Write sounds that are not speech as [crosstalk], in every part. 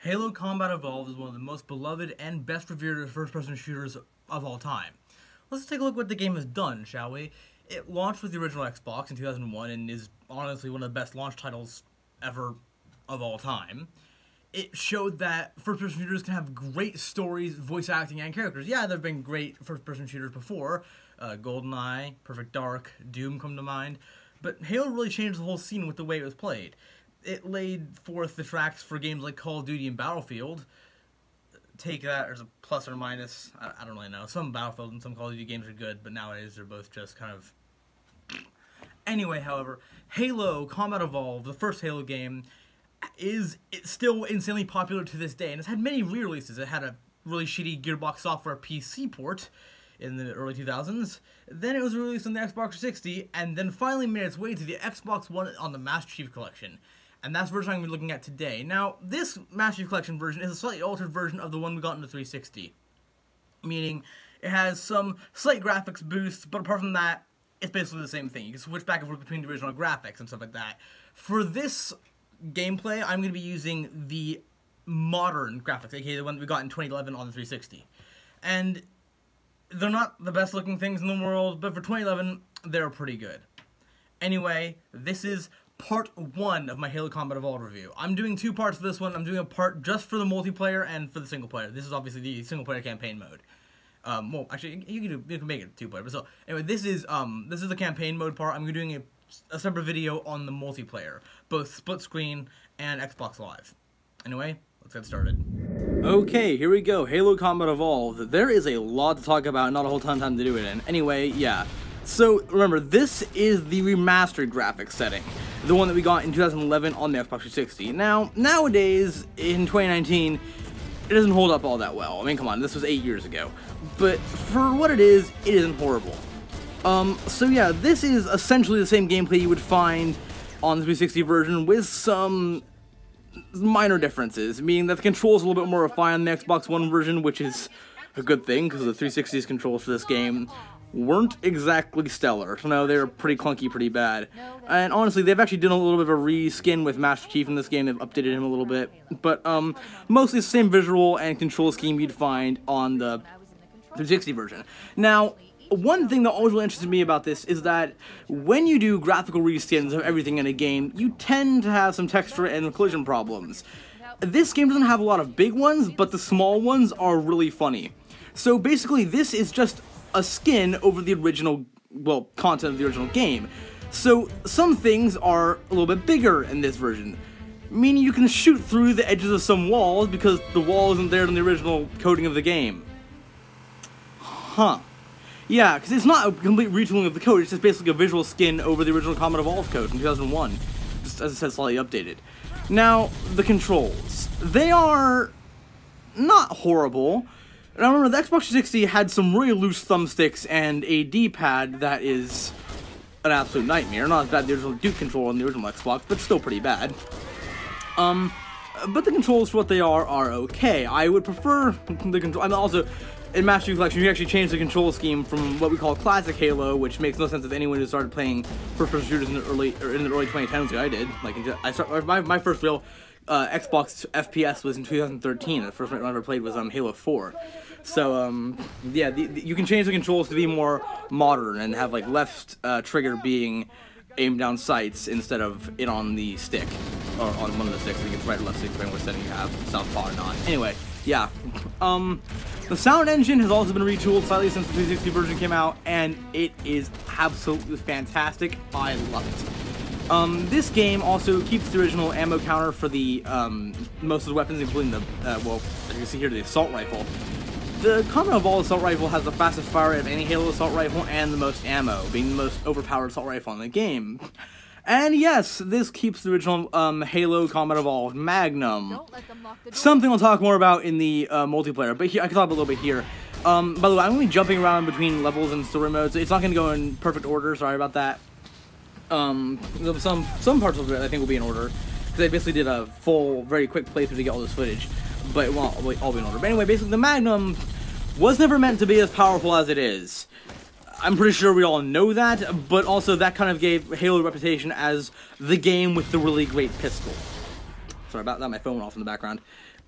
Halo Combat Evolved is one of the most beloved and best revered first-person shooters of all time. Let's take a look what the game has done, shall we? It launched with the original Xbox in 2001 and is honestly one of the best launch titles ever of all time. It showed that first-person shooters can have great stories, voice acting, and characters. Yeah, there have been great first-person shooters before. Uh, GoldenEye, Perfect Dark, Doom come to mind. But Halo really changed the whole scene with the way it was played it laid forth the tracks for games like Call of Duty and Battlefield. Take that as a plus or minus. I, I don't really know. Some Battlefield and some Call of Duty games are good, but nowadays they're both just kind of. [sniffs] Anyway, however, Halo Combat Evolved, the first Halo game, is still insanely popular to this day, and it's had many re-releases. It had a really shitty Gearbox software PC port in the early 2000s. Then it was released on the Xbox 360, and then finally made its way to the Xbox One on the Master Chief Collection and that's the version I'm going to be looking at today. Now, this Master Chief Collection version is a slightly altered version of the one we got in the 360, meaning it has some slight graphics boosts, but apart from that, it's basically the same thing. You can switch back and forth between the original graphics and stuff like that. For this gameplay, I'm going to be using the modern graphics, aka the one we got in 2011 on the 360. And they're not the best looking things in the world, but for 2011, they're pretty good. Anyway, this is part one of my Halo Combat Evolved review. I'm doing two parts of this one. I'm doing a part just for the multiplayer and for the single player. This is obviously the single player campaign mode. Um, well, actually, you can do, you can make it two player. But so anyway, this is um this is the campaign mode part. I'm doing a, a separate video on the multiplayer, both split screen and Xbox Live. Anyway, let's get started. Okay, here we go. Halo Combat Evolved. There is a lot to talk about, not a whole ton of time to do it in. Anyway, yeah. So remember, this is the remastered graphics setting, the one that we got in 2011 on the Xbox 360. Now, nowadays, in 2019, it doesn't hold up all that well. I mean, come on, this was eight years ago. But for what it is, it isn't horrible. Um, so yeah, this is essentially the same gameplay you would find on the 360 version with some minor differences, meaning that the controls are a little bit more refined on the Xbox One version, which is a good thing, because the 360's controls for this game weren't exactly stellar. No, they were pretty clunky, pretty bad. And honestly, they've actually done a little bit of a reskin with Master Chief in this game. They've updated him a little bit. But um, mostly the same visual and control scheme you'd find on the 360 version. Now, one thing that always really interested me about this is that when you do graphical reskins of everything in a game, you tend to have some texture and collision problems. This game doesn't have a lot of big ones, but the small ones are really funny. So basically, this is just a skin over the original, well, content of the original game. So some things are a little bit bigger in this version, meaning you can shoot through the edges of some walls because the wall isn't there in the original coding of the game. Huh. Yeah, because it's not a complete retooling of the code, it's just basically a visual skin over the original Combat Evolved code from 2001, just as I said, slightly updated. Now, the controls. They are not horrible, now remember, the Xbox 360 had some really loose thumbsticks and a D-pad that is an absolute nightmare. Not as bad as the original Duke controller on the original Xbox, but still pretty bad. Um, but the controls for what they are are okay. I would prefer [laughs] the control. I mean, also in Master Collection, you actually changed the control scheme from what we call classic Halo, which makes no sense if anyone who started playing first-person shooters in the early or in the early 2010s. Like I did. Like I start my my first real uh, Xbox FPS was in 2013. The first one I ever played was um, Halo 4. So um, yeah, the, the, you can change the controls to be more modern and have like left uh, trigger being aimed down sights instead of it on the stick or on one of the sticks. I think it's right or left stick depending what setting you have, southpaw or not. Anyway, yeah. Um, the sound engine has also been retooled slightly since the 360 version came out, and it is absolutely fantastic. I love it. Um, this game also keeps the original ammo counter for the um, most of the weapons, including the, uh, well, as you can see here, the assault rifle. The Combat Evolved Assault Rifle has the fastest fire rate of any Halo Assault Rifle and the most ammo, being the most overpowered assault rifle in the game. And yes, this keeps the original um, Halo Combat Evolved Magnum. Something I'll talk more about in the uh, multiplayer, but here, I can talk a little bit here. Um, by the way, I'm going to be jumping around between levels and story modes. It's not going to go in perfect order, sorry about that. Um, some some parts of it I think will be in order, because I basically did a full, very quick playthrough to get all this footage but it won't all be in order. But anyway, basically, the Magnum was never meant to be as powerful as it is. I'm pretty sure we all know that, but also that kind of gave Halo reputation as the game with the really great pistol. Sorry about that. My phone went off in the background.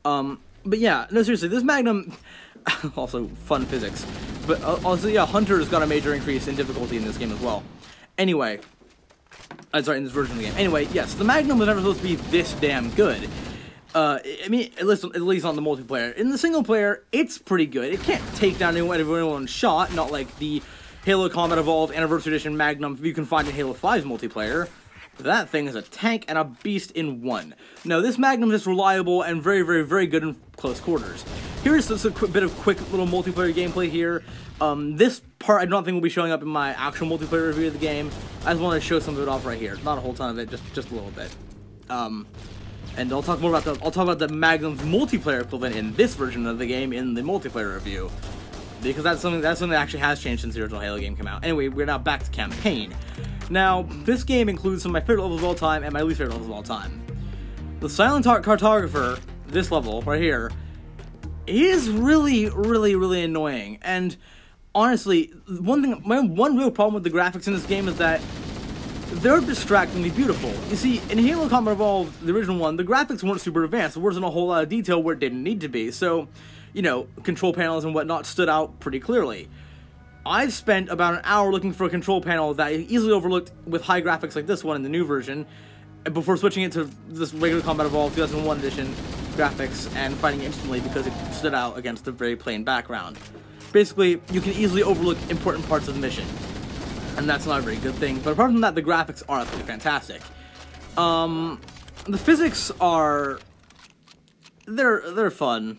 Um, but yeah, no, seriously, this Magnum, [laughs] also fun physics. But uh, also, yeah, Hunter's got a major increase in difficulty in this game as well. Anyway, I'm sorry, in this version of the game. Anyway, yes, the Magnum was never supposed to be this damn good. Uh, I mean, at least, at least on the multiplayer. In the single player, it's pretty good. It can't take down anyone everyone shot, not like the Halo Combat Evolved Anniversary Edition Magnum you can find in Halo 5's multiplayer. That thing is a tank and a beast in one. Now, this Magnum is reliable and very, very, very good in close quarters. Here's just a bit of quick little multiplayer gameplay here. Um, this part I don't think will be showing up in my actual multiplayer review of the game. I just want to show some of it off right here. Not a whole ton of it, just just a little bit. Um, and I'll talk more about the I'll talk about the Magnum's multiplayer equivalent in this version of the game in the multiplayer review. Because that's something that's something that actually has changed since the original Halo game came out. Anyway, we're now back to campaign. Now, this game includes some of my favorite levels of all time and my least favorite levels of all time. The Silent Cartographer, this level right here, is really, really, really annoying. And honestly, one thing, my one real problem with the graphics in this game is that they're distractingly beautiful. You see, in Halo Combat Evolved, the original one, the graphics weren't super advanced. There wasn't a whole lot of detail where it didn't need to be. So, you know, control panels and whatnot stood out pretty clearly. I've spent about an hour looking for a control panel that I easily overlooked with high graphics like this one in the new version, before switching it to this regular Combat Evolved 2001 edition graphics and fighting instantly because it stood out against the very plain background. Basically, you can easily overlook important parts of the mission, and that's not a very good thing. But apart from that, the graphics are absolutely fantastic. Um, the physics are they're they're fun.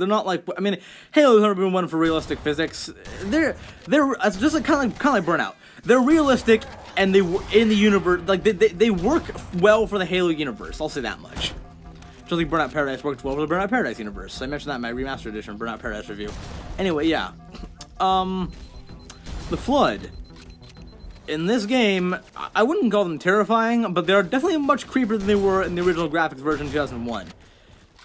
They're not like I mean, Halo's never been one for realistic physics. They're they're it's just like kind of like, kind of like Burnout. They're realistic and they in the universe like they, they, they work well for the Halo universe. I'll say that much. Just like Burnout Paradise worked well for the Burnout Paradise universe. I mentioned that in my remastered edition Burnout Paradise review. Anyway, yeah. Um, the Flood. In this game, I wouldn't call them terrifying, but they're definitely much creepier than they were in the original graphics version 2001.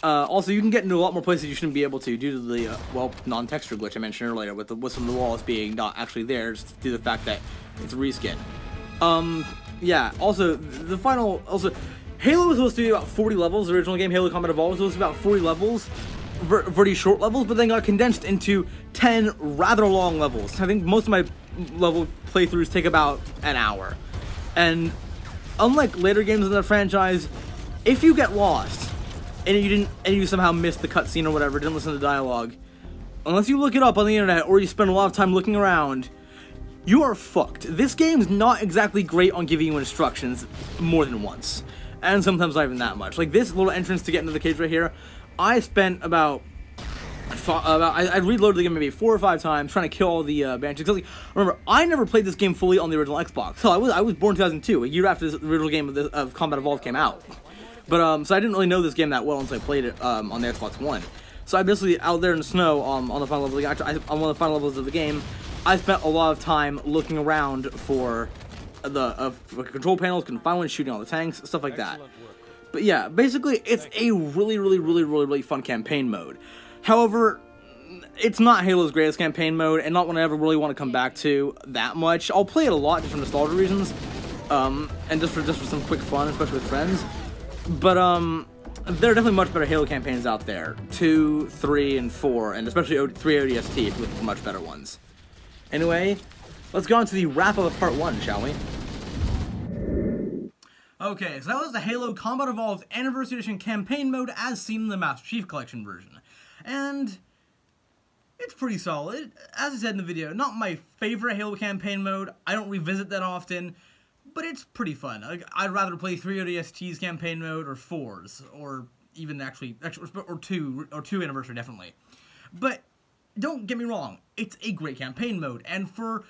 Uh, also, you can get into a lot more places you shouldn't be able to due to the, uh, well, non-texture glitch I mentioned earlier, with, the, some of the walls being not actually there, just due to the fact that it's a reskin. Um, yeah, also, the final, also, Halo was supposed to be about 40 levels, the original game, Halo Combat Evolved, was supposed to be about 40 levels, pretty short levels, but then got condensed into 10 rather long levels. I think most of my level playthroughs take about an hour. And unlike later games in the franchise, if you get lost, and you didn't and you somehow missed the cutscene or whatever, didn't listen to the dialogue, unless you look it up on the internet or you spend a lot of time looking around, you are fucked. This game's not exactly great on giving you instructions more than once. And sometimes not even that much. Like this little entrance to get into the cage right here, I spent about I, I reloaded the game maybe four or five times trying to kill all the uh, banshees. Like, remember, I never played this game fully on the original Xbox. So I was I was born 2002, a year after the original game of, the, of Combat Evolved came out. But um, so I didn't really know this game that well until I played it um, on the Xbox One. So I basically out there in the snow um, on the final level, I, on one of the final levels of the game. I spent a lot of time looking around for the uh, for control panels, couldn't find one, shooting all the tanks, stuff like that. But yeah, basically, it's a really, really, really, really, really fun campaign mode. However, it's not Halo's greatest campaign mode, and not one I ever really want to come back to that much. I'll play it a lot just for nostalgia reasons, um, and just for just for some quick fun, especially with friends. But um, there are definitely much better Halo campaigns out there. Two, three, and four, and especially o three ODST with much better ones. Anyway, let's go on to the wrap up of part one, shall we? Okay, so that was the Halo Combat Evolved Anniversary Edition campaign mode as seen in the Master Chief Collection version. And it's pretty solid. As I said in the video, not my favorite Halo campaign mode. I don't revisit that often, but it's pretty fun. Like, I'd rather play three ODST's campaign mode or fours, or even actually, actually, or two, or two anniversary definitely. But don't get me wrong, it's a great campaign mode, and for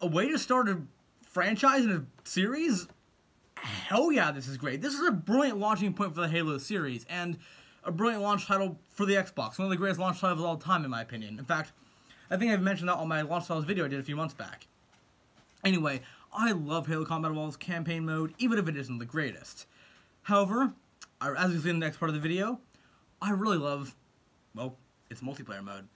a way to start a franchise and a series, hell yeah, this is great. This is a brilliant launching point for the Halo series, and a brilliant launch title for the Xbox. One of the greatest launch titles of all time, in my opinion. In fact, I think I've mentioned that on my launch titles video I did a few months back. Anyway, I love Halo Combat Evolved's campaign mode, even if it isn't the greatest. However, as we see in the next part of the video, I really love, well, its multiplayer mode.